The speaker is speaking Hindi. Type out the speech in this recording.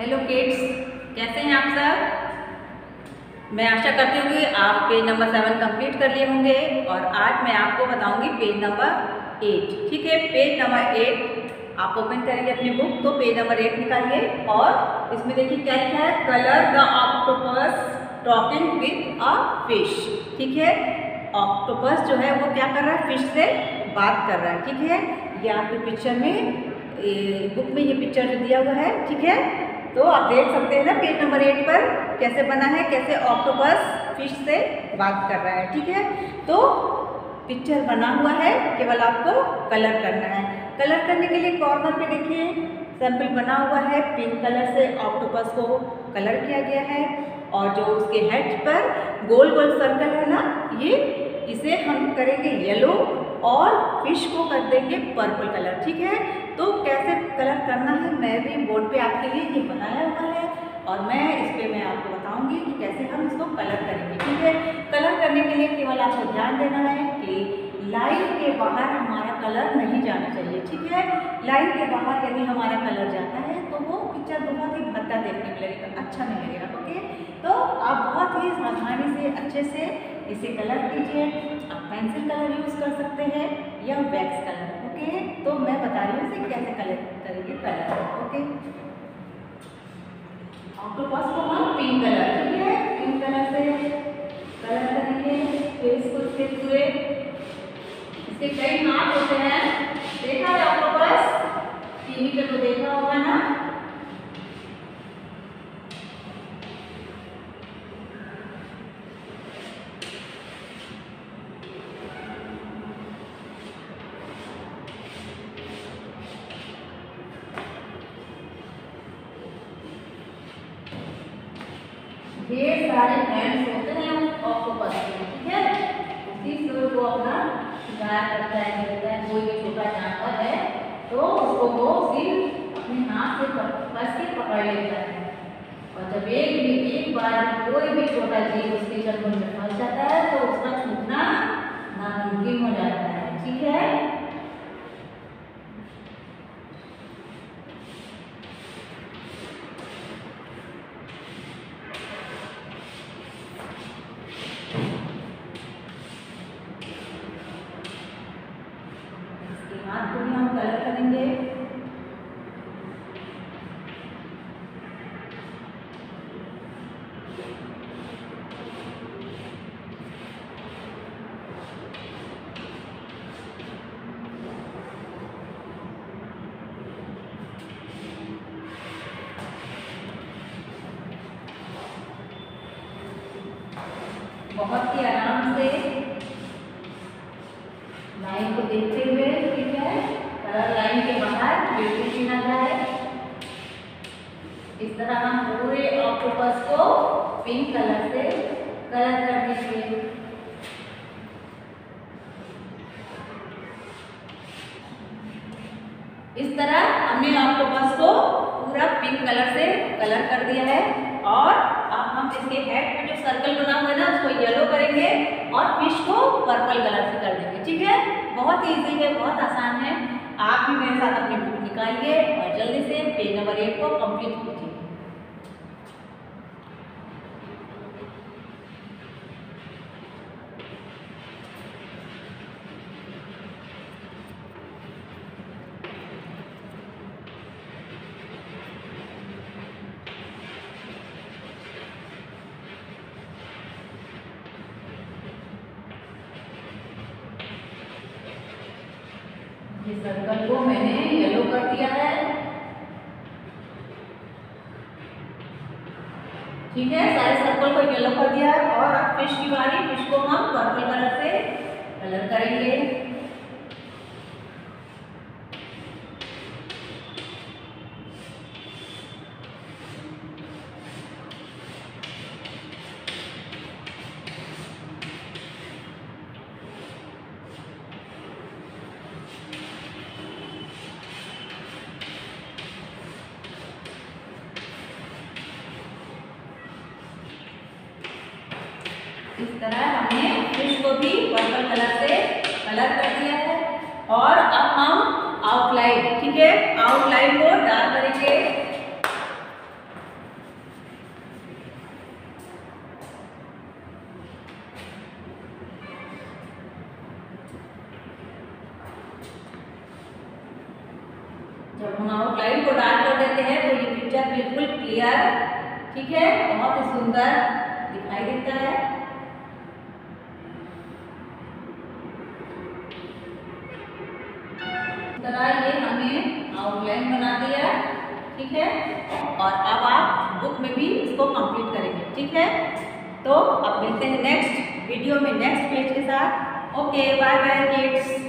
हेलो किड्स कैसे हैं आप सब? मैं आशा करती हूँ कि आप पेज नंबर सेवन कंप्लीट कर लिए होंगे और आज मैं आपको बताऊँगी पेज नंबर एट ठीक है? पेज नंबर एट आप ओपन करेंगे अपनी बुक तो पेज नंबर एट निकालिए और इसमें देखिए क्या लिखा है? Colour the octopus talking with a fish ठीक है? ऑक्टोपस जो है वो क्या कर रहा है? फ़िश से बात कर रहा है। ठीक है? ये आपके पिक्चर में बुक में ये पिक्चर जो दिया हुआ है। ठीक है? तो आप देख सकते हैं ना, पेज नंबर एट पर कैसे बना है, कैसे ऑक्टोपस फ़िश से बात कर रहा है, ठीक है? तो पिक्चर बना हुआ है, केवल आपको कलर करना है। कलर करने के लिए कॉर्नर पे देखिए सैंपल बना हुआ है पिंक कलर से ऑक्टोपस को कलर किया गया है। और जो उसके हेड पर गोल गोल सर्कल है ना, ये इसे हम करेंगे येलो और फ़िश को कर देंगे पर्पल कलर ठीक है? तो कैसे कलर करना है? मैं भी बोर्ड पे आपके लिए ये बनाया हुआ है और मैं इस पर मैं आपको बताऊँगी कि कैसे हम इसको कलर करेंगे, ठीक है? कलर करने के लिए केवल आपको ध्यान देना है कि लाइन के बाहर हमारा कलर नहीं जाना चाहिए, ठीक है? लाइन के बाहर यदि हमारा कलर जाता है तो वो पिक्चर बहुत ही भद्दा देखने में लगेगा अच्छा नहीं लगेगा ओके तो आप बहुत ही सावधानी से, अच्छे से इसे कलर कीजिए। आप पेंसिल कलर यूज़ कर सकते हैं या वैक्स कलर, ओके? तो मैं बता रही हूँ इसे कैसे कलर करेंगे कलर, ओके? ऑक्टोपस को हम पिंक कलर ठीक है, पिंक कलर से कलर करेंगे, फिर इसको इसके पूरे इसके कई हाथ होते हैं। देखा है ऑक्टोपस टीवी पे तो देखा होगा ना? ढेर सारे हैंड्स होते हैं ऑक्टोपस के, ठीक है? उसी से वो अपना शिकार करता है करता है, कोई भी छोटा जानवर है तो उसको वो सिर्फ़ अपने हाथ से फंस के पकड़ लेता है। और जब एक भी एक बार कोई भी छोटा जीव उसके जन्म में फंस जाता है तो उसका छूटना नामुमकिन हो जाता है ठीक है हाथ को भी हम कलर करेंगे। बहुत ही आराम से लाइन को देखते हुए ठीक है कलर लाइन के बाहर भी ना जाए इस तरह हम पूरे ऑक्टोपस को पिंक कलर से कलर कर देंगे इस तरह हमने ऑक्टोपस को पूरा पिंक कलर से कलर कर दिया है और अब हम इसके हेड पे जो सर्कल बना हुआ है ना, उसको येलो करेंगे और फ़िश को पर्पल कलर से कर देंगे। ठीक है? बहुत इजी है, बहुत आसान है। आप भी मेरे साथ अपनी बुक निकालिए और जल्दी से पेज नंबर एट को कंप्लीट कीजिए सर्कल को मैंने येलो कर दिया है। ठीक है, सारे सर्कल को येलो कर दिया है और अब फ़िश की बारी फ़िश को हम पर्पल कलर से कलर करेंगे। इस तरह हमने फ़िश को भी पर्पल कलर से कलर कर दिया है। और अब हम आउटलाइन, ठीक है? आउटलाइन को डार्क करेंगे। जब हम आउटलाइन को डार्क कर देते हैं तो ये पिक्चर बिल्कुल क्लियर ठीक है? बहुत ही सुंदर दिखाई देता है। आउटलाइन बना दिया ठीक है? और अब आप बुक में भी इसको कंप्लीट करेंगे, ठीक है? तो अब मिलते हैं नेक्स्ट वीडियो में नेक्स्ट पेज के साथ। Okay bye by Keats